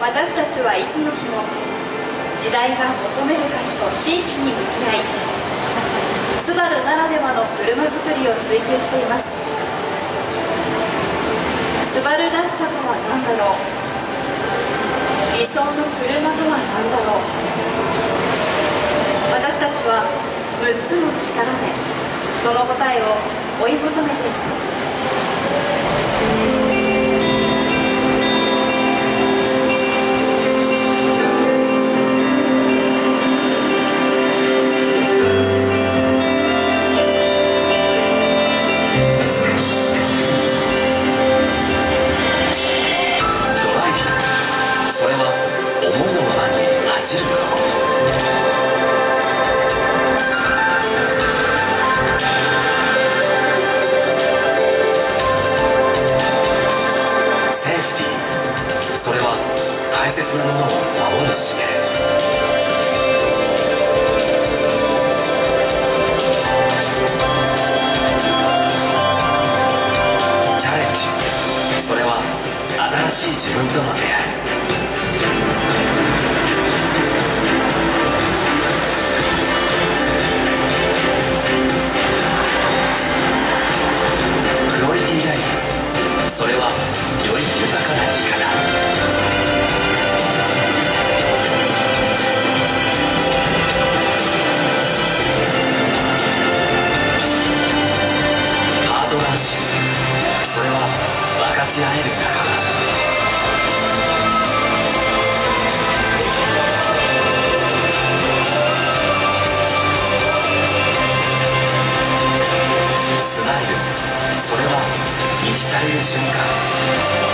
私たちはいつの日も時代が求める価値と真摯に向き合いスバルならではの車作りを追求しています。スバルらしさとは何だろう？理想の車とは何だろう？私たちは6つの力でその答えを追い求めています细节都这。single.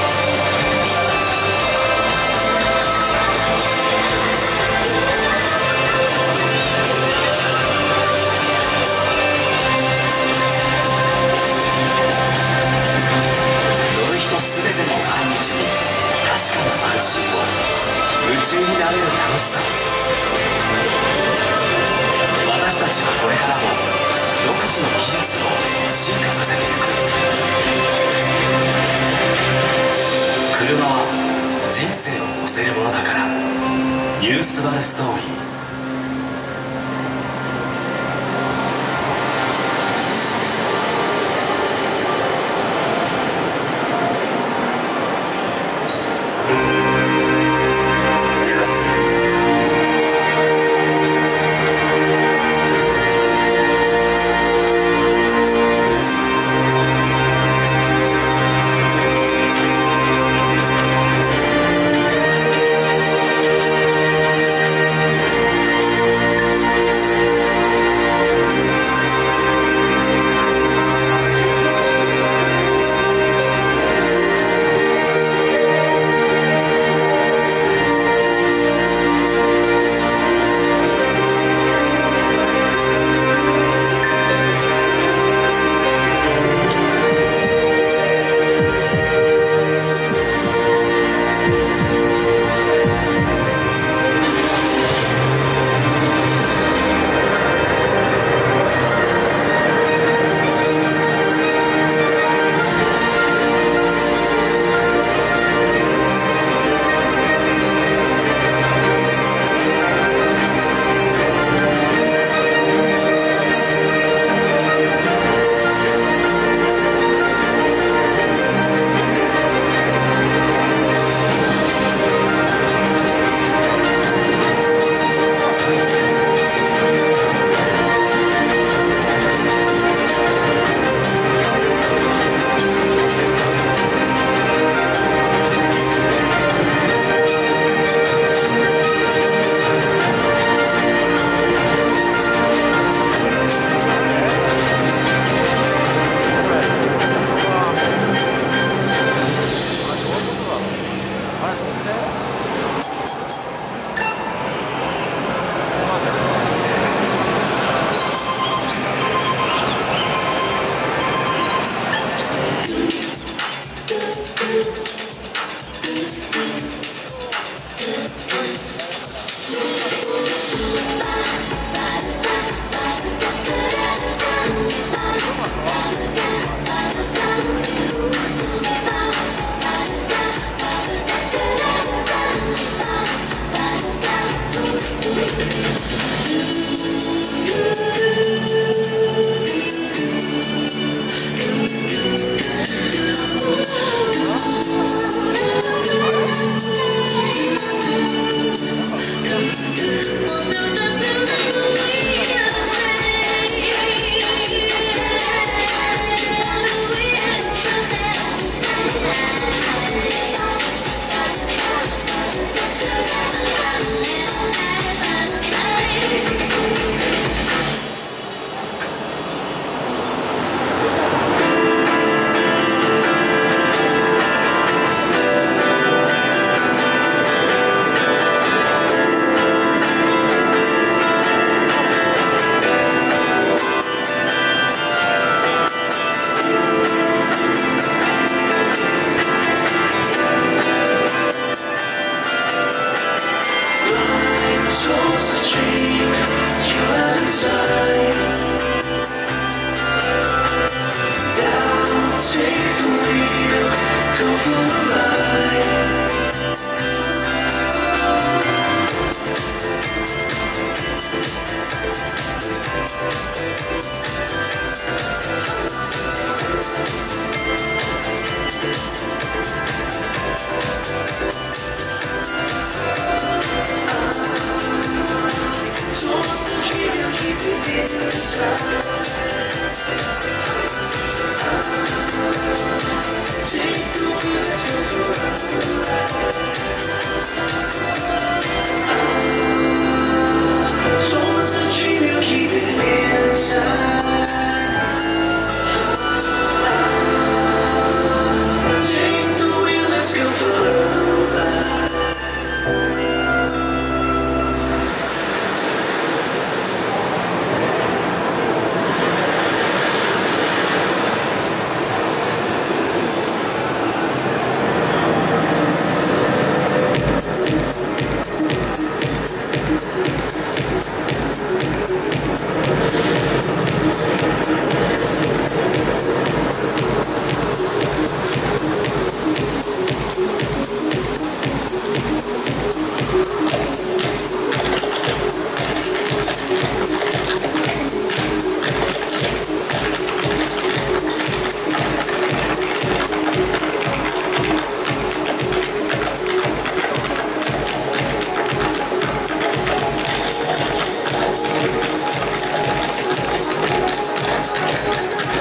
ニュースバレストーリー